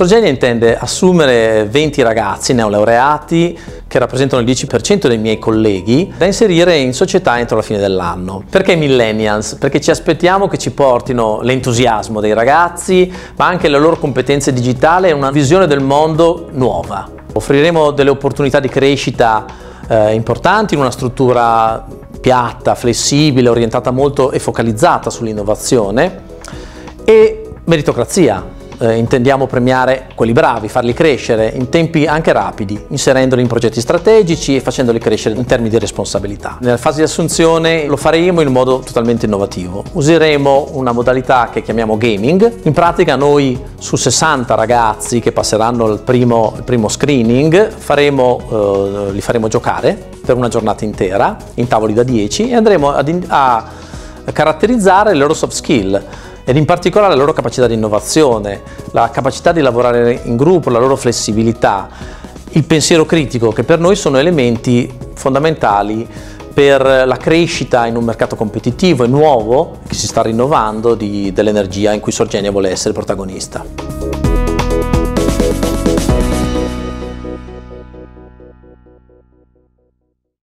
Sorgenia intende assumere 20 ragazzi neolaureati che rappresentano il 10% dei miei colleghi da inserire in società entro la fine dell'anno. Perché millennials? Perché ci aspettiamo che ci portino l'entusiasmo dei ragazzi, ma anche le loro competenze digitali e una visione del mondo nuova. Offriremo delle opportunità di crescita eh, importanti in una struttura piatta, flessibile, orientata molto e focalizzata sull'innovazione e meritocrazia, eh, intendiamo premiare quelli bravi, farli crescere in tempi anche rapidi, inserendoli in progetti strategici e facendoli crescere in termini di responsabilità. Nella fase di assunzione lo faremo in modo totalmente innovativo. Useremo una modalità che chiamiamo gaming. In pratica noi su 60 ragazzi che passeranno il primo, il primo screening faremo, eh, li faremo giocare per una giornata intera in tavoli da 10 e andremo ad, a caratterizzare le loro soft skill ed in particolare la loro capacità di innovazione, la capacità di lavorare in gruppo, la loro flessibilità, il pensiero critico che per noi sono elementi fondamentali per la crescita in un mercato competitivo e nuovo che si sta rinnovando dell'energia in cui Sorgenia vuole essere protagonista.